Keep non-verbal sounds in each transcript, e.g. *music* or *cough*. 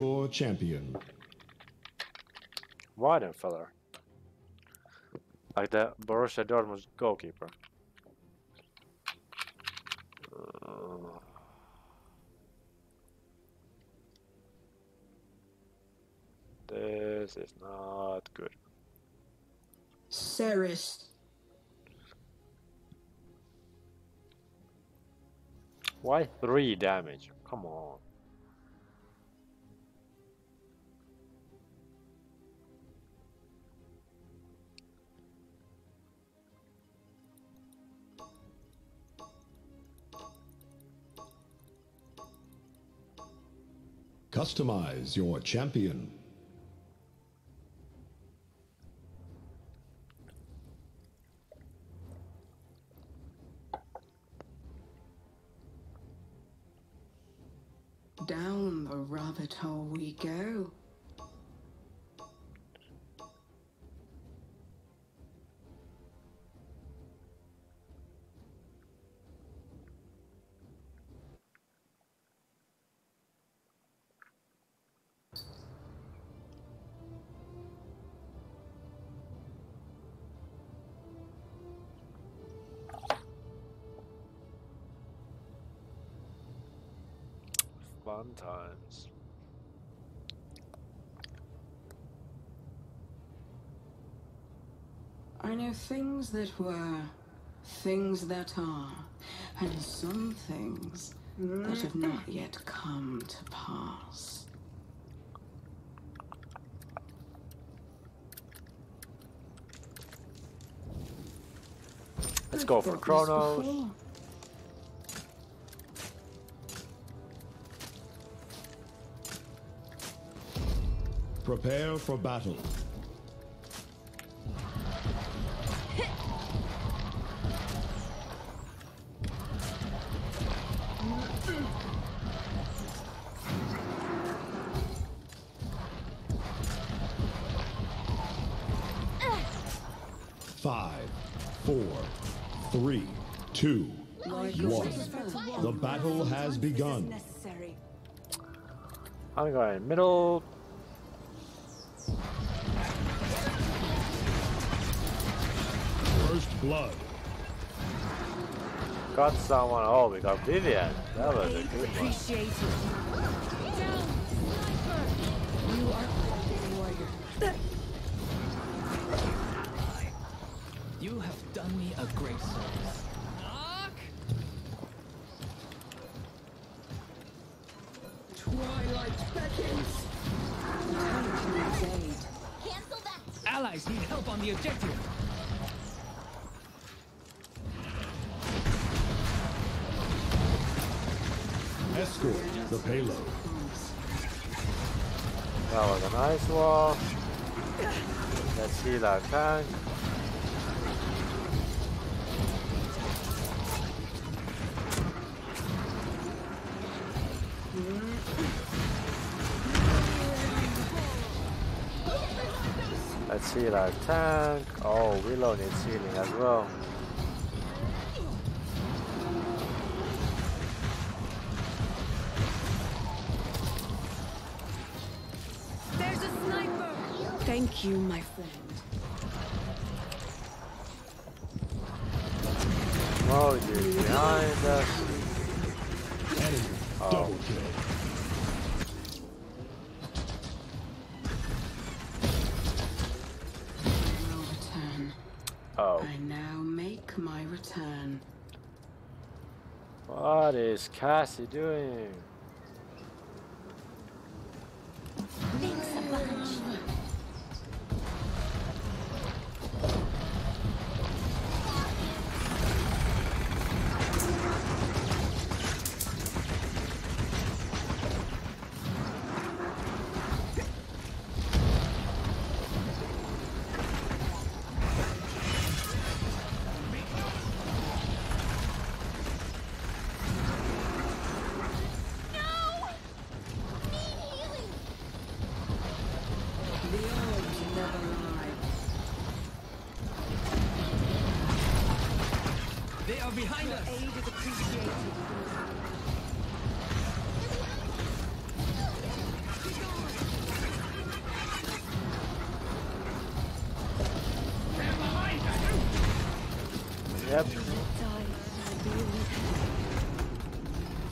Your champion. Weidenfeller. Like the Borussia Dortmund goalkeeper. Uh, this is not good. Seris. Why three damage? Come on. Customize your champion. Down the rabbit hole we go. Fun times. I know things that were, things that are, and some things that have not yet come to pass. Let's go for Chronos. Prepare for battle. Five, four, three, two, one. The battle has begun. I'm going middle. First blood. Got someone. Oh, we got Vivian. That was a good one. Appreciate it. Down, sniper! You are. You have done me a great service. Knock! Twilight beckons. Cancel that! Allies need help on the objective. Escort the payload. That was a nice wall. Let's see that tank. Let's see that tank. Oh, Willo needs healing as well. Thank you, my friend. Oh, dude, behind us. Enemy double kill. Oh, I now make my return. what is Cassie doing? They are behind Your us. Aid is appreciated. Yep.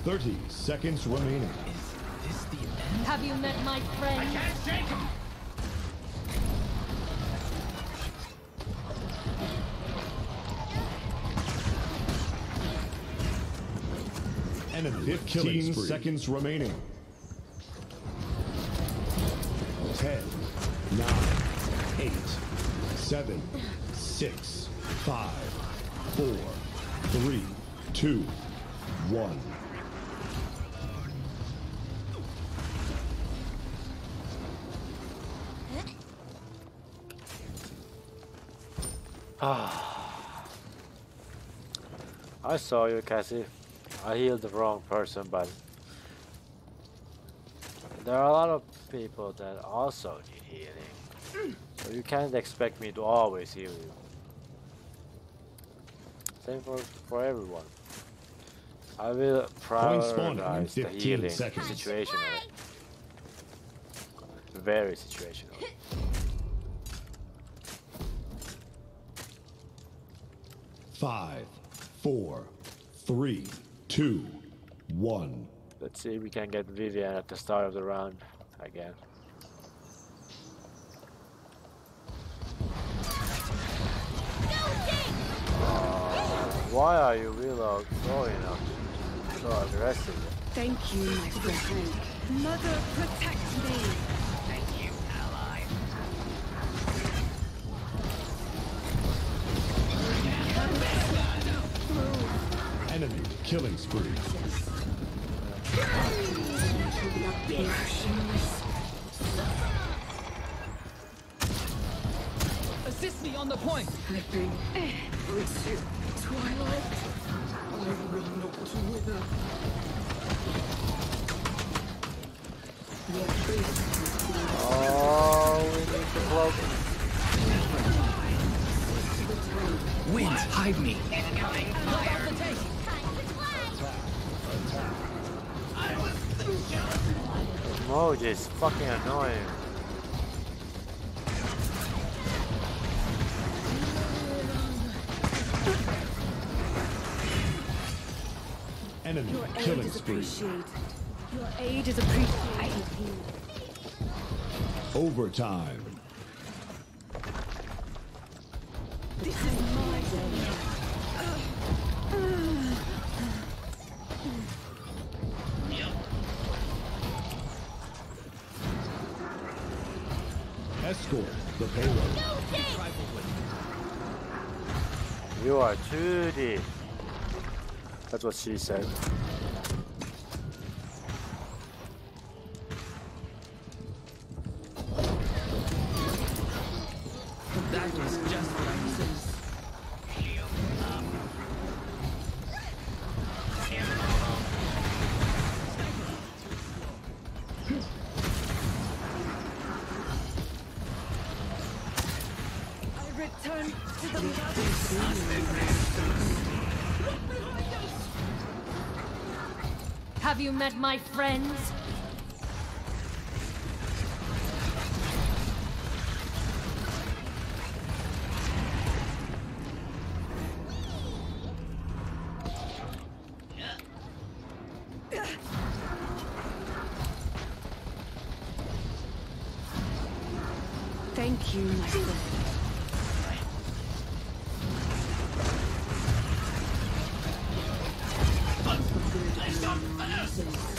Thirty seconds remaining. Have you met my friend? I can't shake him. 15 seconds remaining. 10, 9, 8, 7, 6, 5, 4, 3, 2, 1. Ah. I saw you, Cassie. I healed the wrong person, but there are a lot of people that also need healing. So you can't expect me to always heal you. Same for for everyone. I will Point spawning in prioritize the 15 healing seconds. situationally. Very situational. Five, four, three, two, one. Let's see if we can get Vivian at the start of the round again. Uh, why are you Willo going up so aggressive? Thank you, my friend. Mother, protect me. Killing spree. Assist me on the point. Flipping into twilight. I will not wither. Oh, we need to cloak. Wind, hide me. Emoji is fucking annoying. Enemy Your aid killing is spree. appreciated. Your aid is appreciated. Overtime. Escort the payload. You are too deep. That's what she said. To the. Have you met my friends? Me.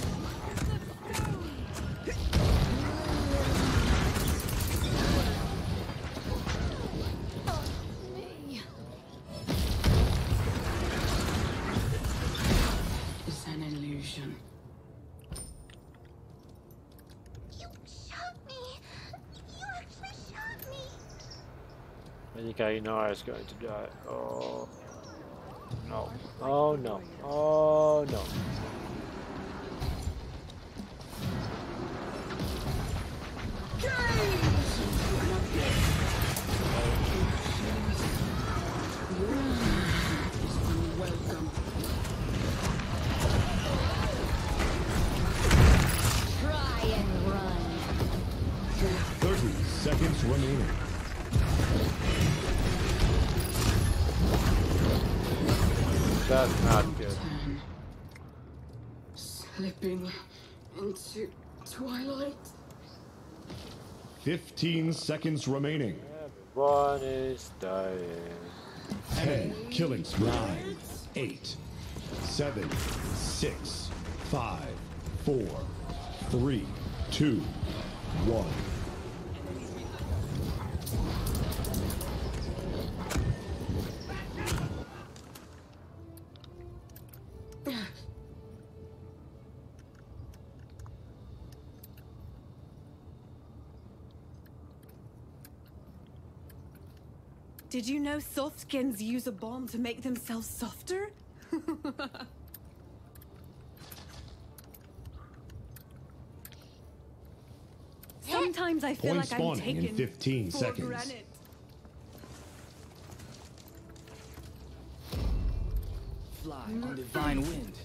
know I was going to die. Oh. No. Oh no. Oh no. 15 seconds remaining. Everyone is dying. 10 killing spree. 9, 8, 7, 6, 5, 4, 3, 2, 1. Did you know softskins use a bomb to make themselves softer? *laughs* Sometimes I feel Point like I'm spawning in 15 for seconds. granted. Fly on divine wind.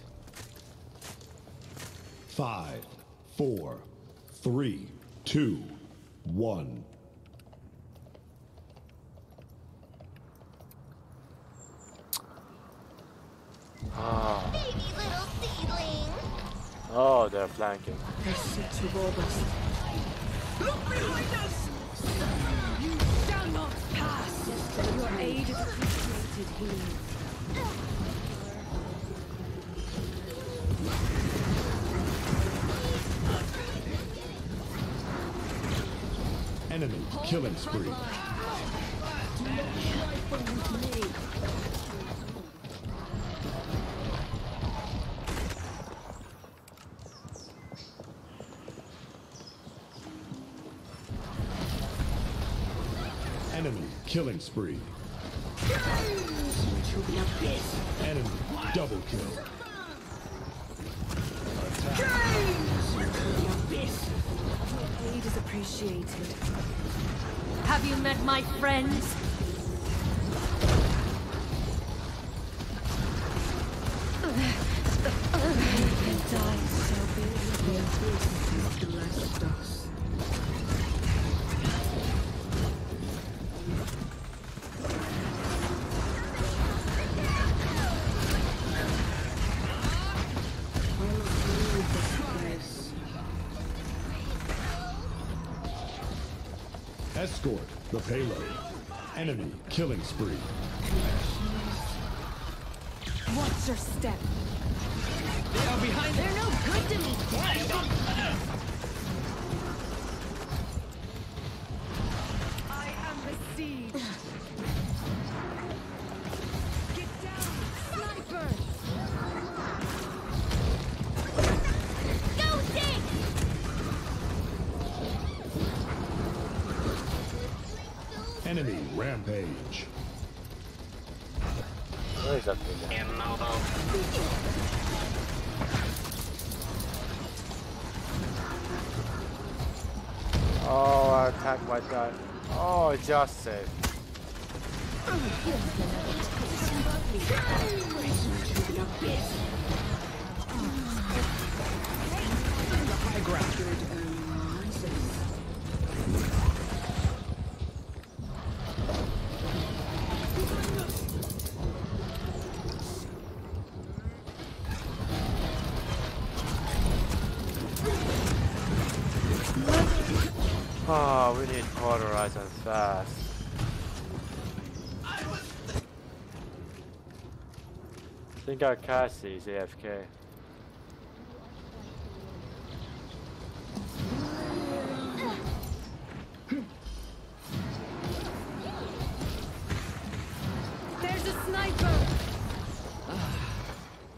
5, 4, 3, 2, 1. Oh, they're flanking. They sit to rob us. Look behind us! You shall not pass! Your aid is appreciated here. Enemy killing spree. Enemy killing spree. Enemy double kill. Aid is appreciated. Have you met my friends? And die so be. Escort the payload. Enemy killing spree. Watch your step. They are behind They're no good to me. Rampage. Where is that thing? Oh, I attacked my guy. Oh, just saved. Oh, we need Horizon fast. I think our Cassie's AFK. There's a sniper! Ah,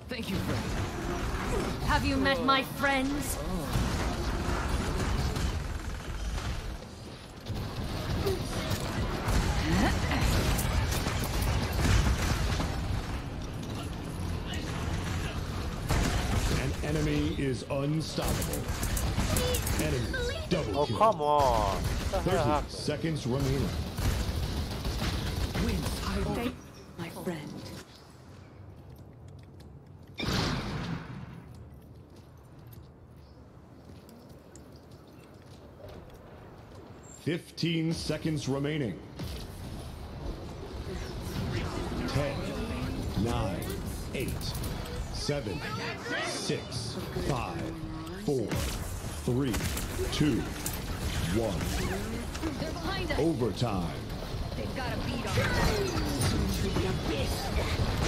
thank you, friend. Have you met my friends? Enemy is unstoppable. Enemy double Oh, kill. come on. What the hell 30 seconds remaining. Thank my friend. Fifteen seconds remaining. Seven, six, five, four, three, two, one. They're behind us. Overtime. They've got a beat on us.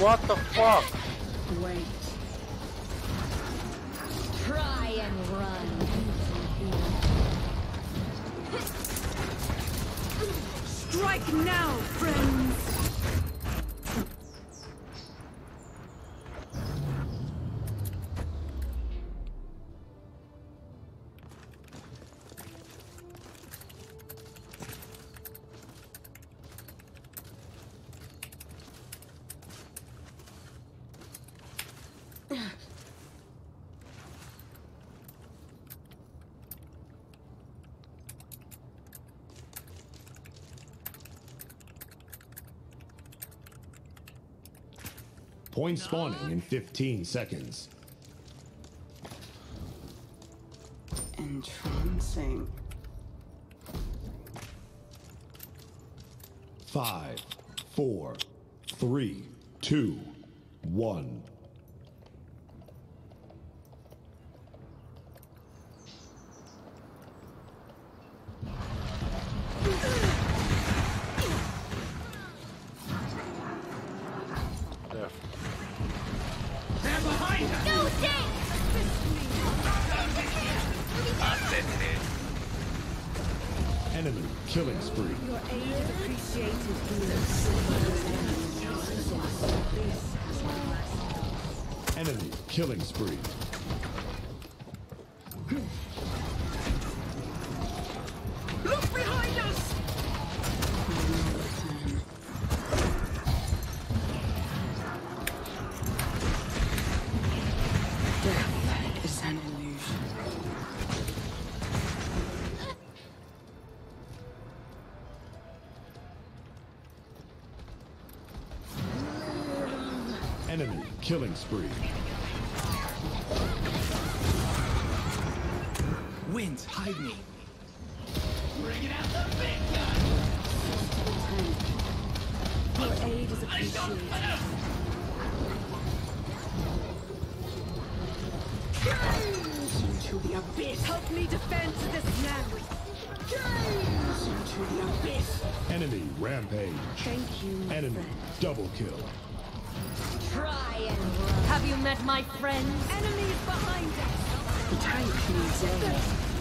What the fuck? Wait. Try and run. Strike now, friends! Point spawning in 15 seconds. Entrancing. Five, four, three, two, one. Killing spree. Look behind us! Death is an illusion. Enemy killing spree. Wind, hide me. Your aid is appreciated. Into the abyss. Help me defend this land. Into the abyss. Enemy rampage. Thank you, my Enemy friend. double kill. Try and run. Have you met my friends? Enemies behind us. The tank needs aid.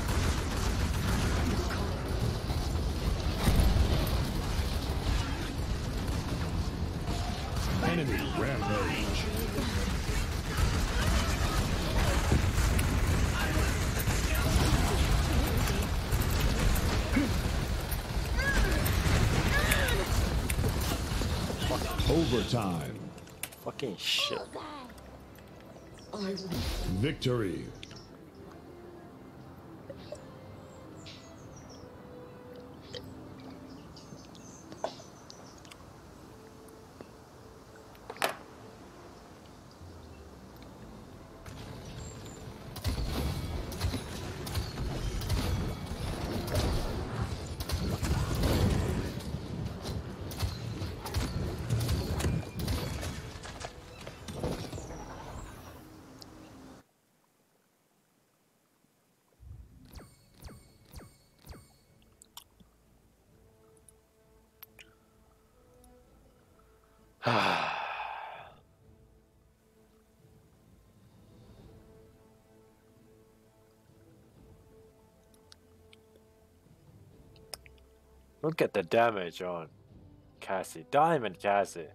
Overtime. Fucking shit. Victory. Look at the damage on Cassie. Diamond Cassie.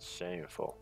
Shameful.